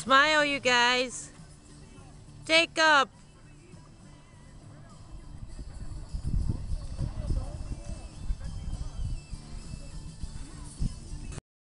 Smile, you guys. Take up.